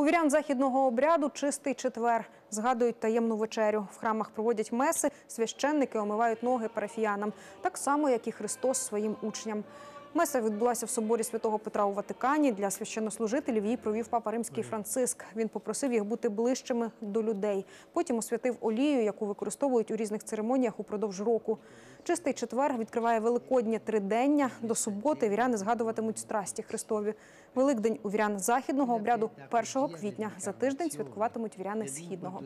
У вірян західного обряду чистий четвер. Згадують таємну вечерю. В храмах проводять меси, священники омивають ноги парафіянам, так само, як і Христос своїм учням. Меса відбулася в соборі святого Петра у Ватикані. Для священнослужителів її провів папа римський Франциск. Він попросив їх бути ближчими до людей. Потім освятив олію, яку використовують у різних церемоніях упродовж року. Чистий четвер відкриває великоднє тридення. До суботи віряни згадуватимуть страсті Христові. Великдень у вірян західного обряду 1 квітня. За тиждень святкуватимуть віряни східного.